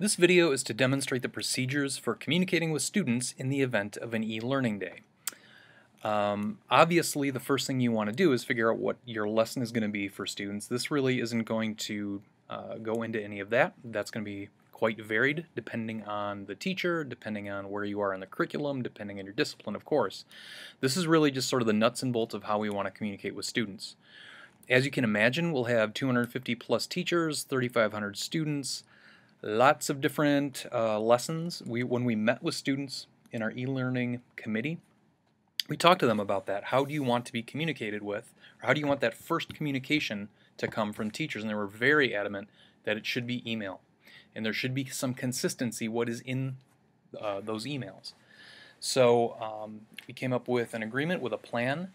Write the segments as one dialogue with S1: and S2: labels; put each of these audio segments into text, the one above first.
S1: This video is to demonstrate the procedures for communicating with students in the event of an e-learning day. Um, obviously, the first thing you want to do is figure out what your lesson is going to be for students. This really isn't going to uh, go into any of that. That's going to be quite varied depending on the teacher, depending on where you are in the curriculum, depending on your discipline, of course. This is really just sort of the nuts and bolts of how we want to communicate with students. As you can imagine, we'll have 250 plus teachers, 3,500 students, lots of different uh, lessons. We, when we met with students in our e-learning committee, we talked to them about that. How do you want to be communicated with? Or how do you want that first communication to come from teachers? And they were very adamant that it should be email. And there should be some consistency what is in uh, those emails. So um, we came up with an agreement with a plan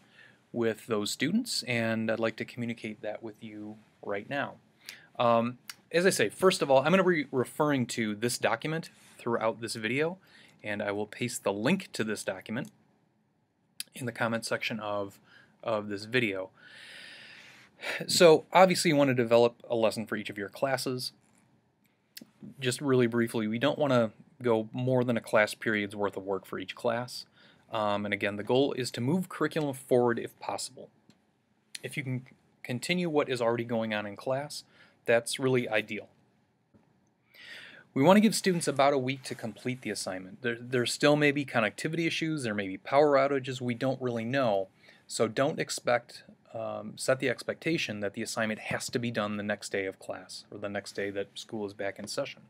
S1: with those students, and I'd like to communicate that with you right now. Um, as I say, first of all, I'm going to be referring to this document throughout this video, and I will paste the link to this document in the comment section of, of this video. So obviously you want to develop a lesson for each of your classes. Just really briefly, we don't want to go more than a class period's worth of work for each class. Um, and again, the goal is to move curriculum forward if possible. If you can continue what is already going on in class, that's really ideal. We want to give students about a week to complete the assignment. There, there still may be connectivity issues, there may be power outages, we don't really know. So don't expect, um, set the expectation that the assignment has to be done the next day of class or the next day that school is back in session.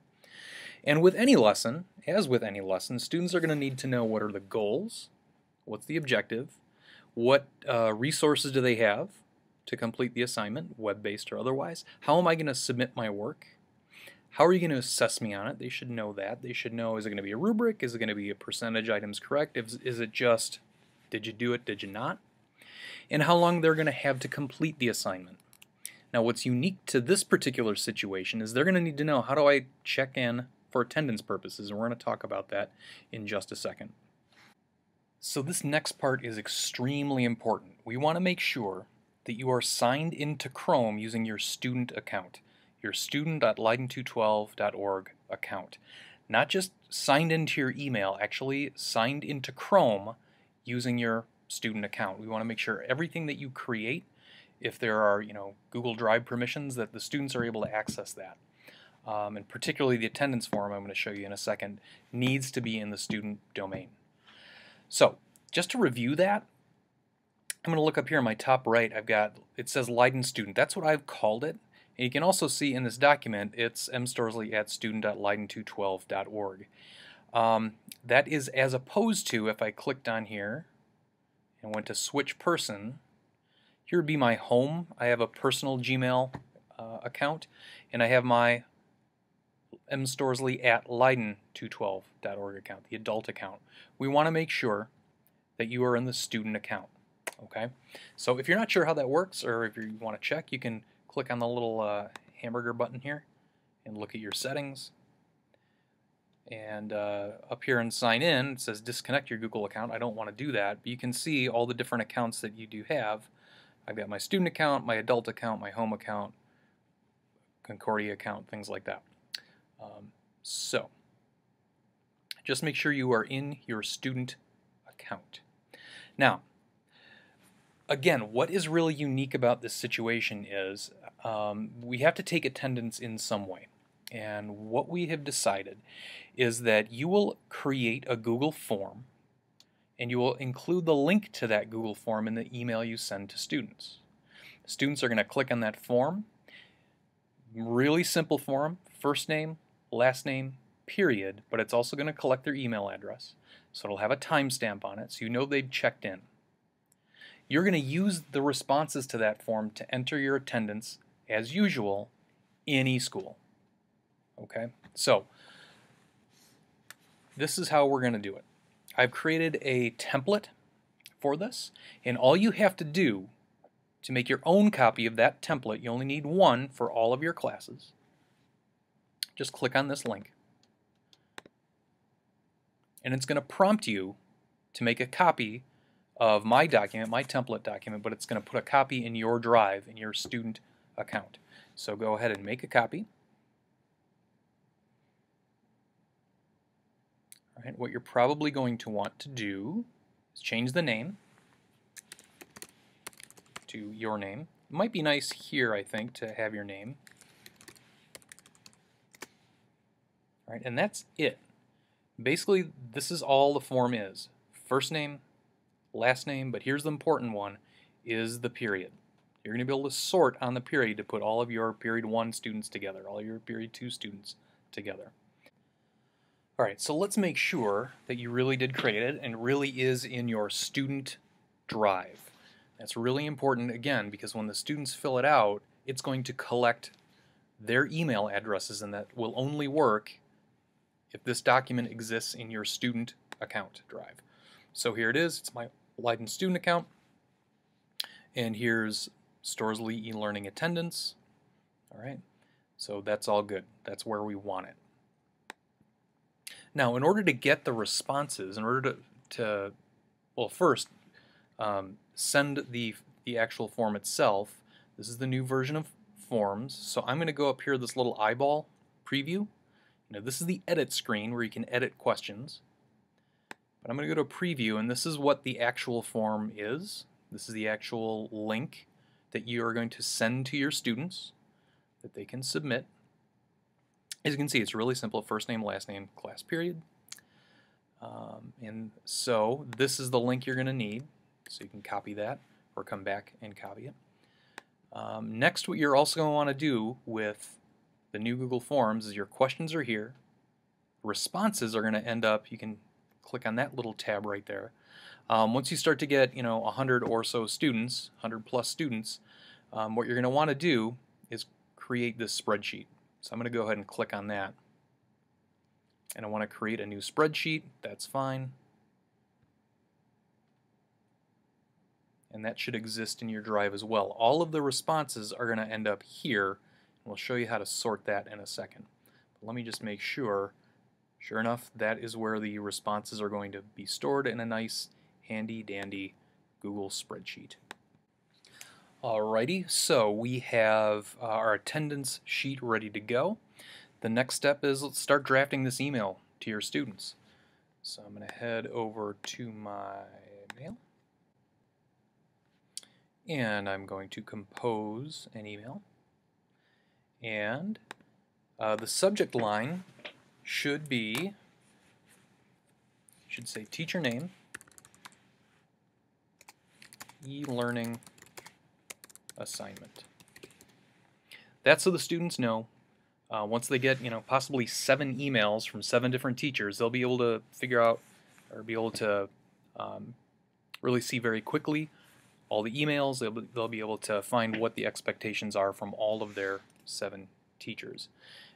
S1: And with any lesson, as with any lesson, students are going to need to know what are the goals, what's the objective, what uh, resources do they have, to complete the assignment, web-based or otherwise. How am I going to submit my work? How are you going to assess me on it? They should know that. They should know, is it going to be a rubric? Is it going to be a percentage items correct? Is, is it just, did you do it, did you not? And how long they're going to have to complete the assignment. Now what's unique to this particular situation is they're going to need to know, how do I check in for attendance purposes? And we're going to talk about that in just a second. So this next part is extremely important. We want to make sure that you are signed into Chrome using your student account, your student.leyden212.org account. Not just signed into your email, actually signed into Chrome using your student account. We want to make sure everything that you create, if there are you know Google Drive permissions, that the students are able to access that. Um, and particularly the attendance form I'm going to show you in a second needs to be in the student domain. So just to review that, I'm going to look up here in my top right, I've got, it says Leyden student. That's what I've called it. And you can also see in this document, it's mstoraasli at student.leyden212.org. Um, that is as opposed to if I clicked on here and went to switch person, here would be my home. I have a personal Gmail uh, account, and I have my mstoraasli at leyden212.org account, the adult account. We want to make sure that you are in the student account. Okay, so if you're not sure how that works or if you want to check, you can click on the little uh, hamburger button here and look at your settings. And uh, up here in sign in, it says disconnect your Google account. I don't want to do that, but you can see all the different accounts that you do have. I've got my student account, my adult account, my home account, Concordia account, things like that. Um, so, just make sure you are in your student account. Now, again, what is really unique about this situation is um, we have to take attendance in some way. And what we have decided is that you will create a Google form and you will include the link to that Google form in the email you send to students. Students are going to click on that form. Really simple form, first name, last name, period, but it's also going to collect their email address. So it'll have a timestamp on it so you know they've checked in. You're going to use the responses to that form to enter your attendance, as usual, in eSchool. Okay, so this is how we're going to do it. I've created a template for this, and all you have to do to make your own copy of that template, you only need one for all of your classes. Just click on this link. And it's going to prompt you to make a copy of my document, my template document, but it's going to put a copy in your drive, in your student account. So go ahead and make a copy. Right, what you're probably going to want to do is change the name to your name. It might be nice here, I think, to have your name. All right, and that's it. Basically, this is all the form is. First name, last name, but here's the important one, is the period. You're going to be able to sort on the period to put all of your period 1 students together, all your period 2 students together. Alright, so let's make sure that you really did create it and really is in your student drive. That's really important, again, because when the students fill it out, it's going to collect their email addresses and that will only work if this document exists in your student account drive. So here it is, it's my Leyden student account, and here's Storaasli e-learning attendance. All right, so that's all good. That's where we want it. Now, in order to get the responses, in order to, to well, first, um, send the, the actual form itself. This is the new version of forms. So I'm going to go up here this little eyeball preview. Now this is the edit screen where you can edit questions. But I'm going to go to preview and this is what the actual form is. This is the actual link that you are going to send to your students that they can submit. As you can see, it's really simple. First name, last name, class period. Um, and so this is the link you're going to need. So you can copy that or come back and copy it. Um, next, what you're also going to want to do with the new Google Forms is your questions are here. Responses are going to end up, you can click on that little tab right there. Um, once you start to get, you know, 100 or so students, 100 plus students, um, what you're going to want to do is create this spreadsheet. So I'm going to go ahead and click on that. And I want to create a new spreadsheet. That's fine. and that should exist in your drive as well. All of the responses are going to end up here, and we'll show you how to sort that in a second. But let me just make sure, sure enough, that is where the responses are going to be stored in a nice, handy dandy Google spreadsheet. Alrighty, so we have uh, our attendance sheet ready to go. The next step is let's start drafting this email to your students. So I'm going to head over to my mail and I'm going to compose an email and uh, the subject line should be should say teacher name e-learning assignment that's so the students know uh, once they get you know possibly seven emails from seven different teachers they'll be able to figure out or be able to um, really see very quickly all the emails. They'll, they'll be able to find what the expectations are from all of their seven teachers.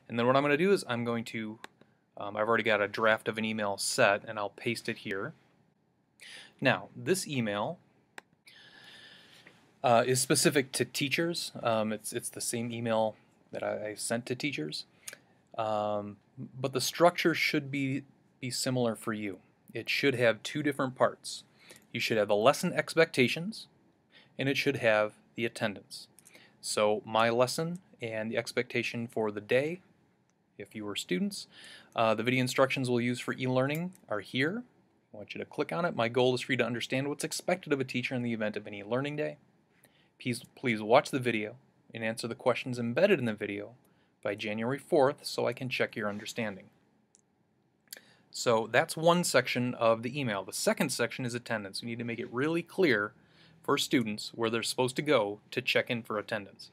S1: And then what I'm going to do is I'm going to, um, I've already got a draft of an email set and I'll paste it here. Now, this email uh, is specific to teachers. Um, it's, it's the same email that I, I sent to teachers. Um, but the structure should be, be similar for you. It should have two different parts. You should have the lesson expectations, and it should have the attendance. So my lesson and the expectation for the day, if you were students, uh, the video instructions we'll use for e-learning are here. I want you to click on it. My goal is for you to understand what's expected of a teacher in the event of any learning day. Please, please watch the video and answer the questions embedded in the video by January 4th so I can check your understanding. So that's one section of the email. The second section is attendance. We need to make it really clear for students where they're supposed to go to check in for attendance.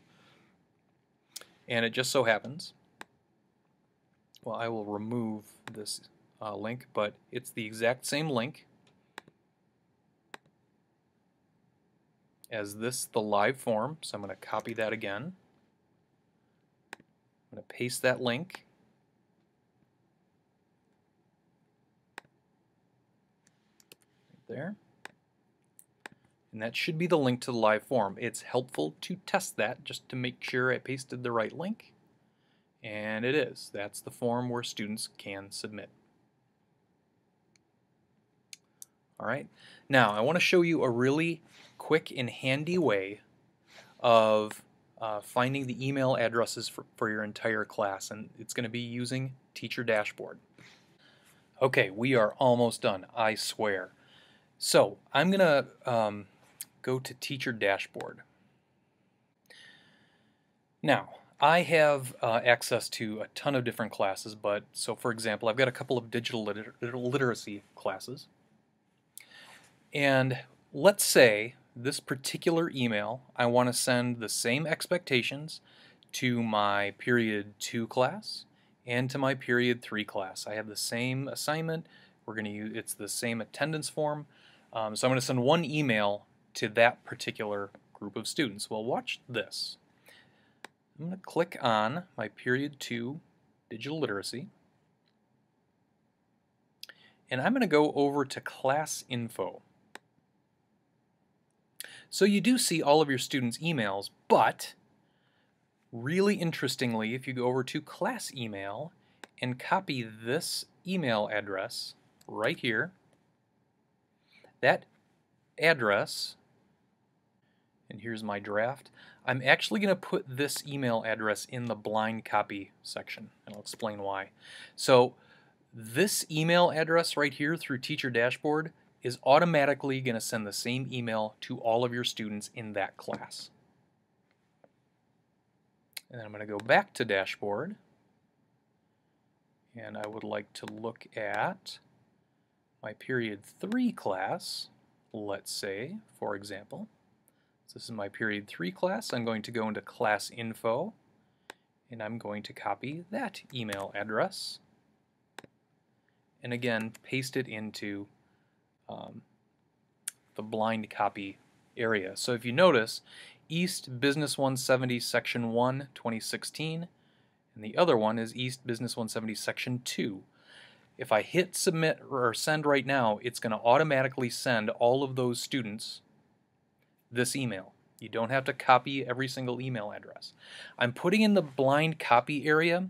S1: And it just so happens, well, I will remove this uh, link, but it's the exact same link as this, the live form. So I'm going to copy that again. I'm going to paste that link. There and that should be the link to the live form. It's helpful to test that just to make sure I pasted the right link, and it is. That's the form where students can submit. Alright, now I want to show you a really quick and handy way of uh, finding the email addresses for, for your entire class, and it's going to be using Teacher Dashboard. Okay, we are almost done, I swear. So I'm going to um, go to Teacher Dashboard. Now, I have uh, access to a ton of different classes, but so for example, I've got a couple of digital liter literacy classes. And let's say this particular email, I want to send the same expectations to my period 2 class and to my period 3 class. I have the same assignment. We're going to use it's the same attendance form. Um, so I'm going to send one email to that particular group of students. Well, watch this. I'm going to click on my period 2 digital literacy and I'm going to go over to class info. So you do see all of your students' emails, but Really interestingly, if you go over to class email and copy this email address right here, that address, and here's my draft, I'm actually going to put this email address in the blind copy section, and I'll explain why. So this email address right here through Teacher Dashboard is automatically going to send the same email to all of your students in that class. And I'm going to go back to dashboard. And I would like to look at my period 3 class, let's say, for example. So this is my period 3 class. I'm going to go into class info and I'm going to copy that email address and again paste it into um, the blind copy area. So if you notice, East Business 170 Section 1 2016 and the other one is East Business 170 Section 2. If I hit submit or send right now, it's going to automatically send all of those students this email. You don't have to copy every single email address. I'm putting in the blind copy area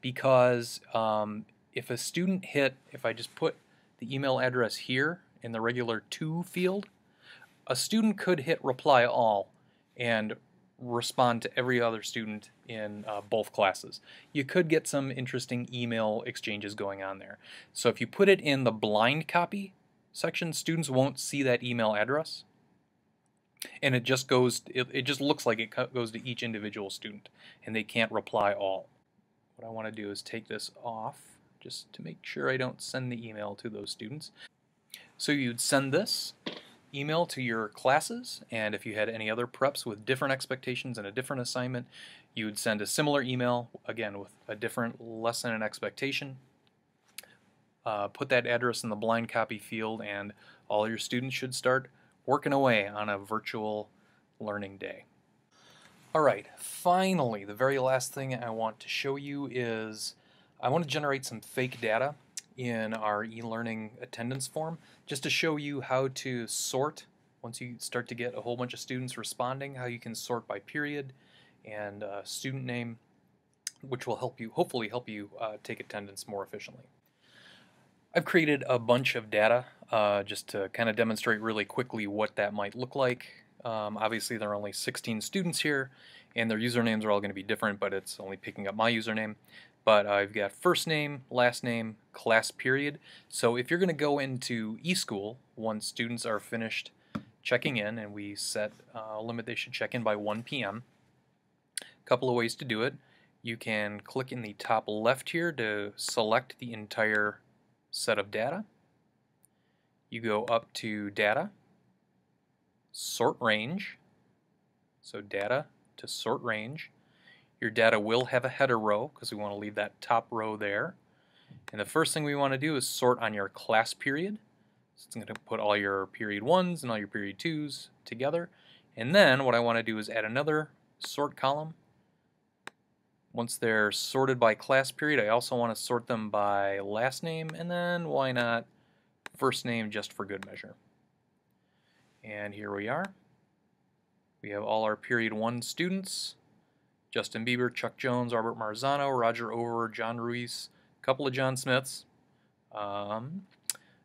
S1: because um, if a student hit, if I just put the email address here in the regular to field, a student could hit reply all and respond to every other student in uh, both classes. You could get some interesting email exchanges going on there. So if you put it in the blind copy section, students won't see that email address. And it just goes, it, it just looks like it goes to each individual student and they can't reply all. What I want to do is take this off just to make sure I don't send the email to those students. So you'd send this email to your classes, and if you had any other preps with different expectations and a different assignment, you would send a similar email, again with a different lesson and expectation. Uh, put that address in the blind copy field, and all your students should start working away on a virtual learning day. Alright, finally, the very last thing I want to show you is I want to generate some fake data in our e-learning attendance form just to show you how to sort once you start to get a whole bunch of students responding how you can sort by period and uh, student name which will help you hopefully help you uh, take attendance more efficiently. I've created a bunch of data uh, just to kind of demonstrate really quickly what that might look like. Um, obviously there are only 16 students here and their usernames are all going to be different but it's only picking up my username but I've got first name, last name, class period. So if you're going to go into eSchool once students are finished checking in and we set a limit they should check in by 1 p.m. A couple of ways to do it. You can click in the top left here to select the entire set of data. You go up to data, sort range, so data to sort range. Your data will have a header row because we want to leave that top row there. And the first thing we want to do is sort on your class period. So it's going to put all your period 1s and all your period 2s together. And then what I want to do is add another sort column. Once they're sorted by class period, I also want to sort them by last name, and then why not first name just for good measure. And here we are. We have all our period 1 students. Justin Bieber, Chuck Jones, Robert Marzano, Roger Over, John Ruiz, a couple of John Smiths, um,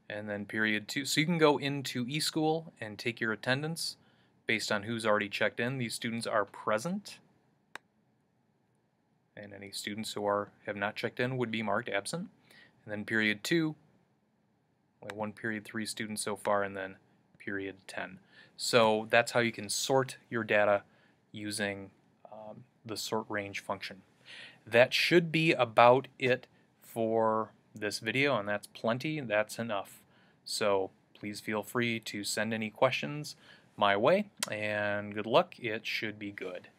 S1: and then period two. So you can go into eSchool and take your attendance based on who's already checked in. These students are present, and any students who are have not checked in would be marked absent. And then period two, only one period 3 student so far, and then period 10. So that's how you can sort your data using um, the sort range function. That should be about it for this video, and that's plenty, that's enough. So please feel free to send any questions my way, and good luck, it should be good.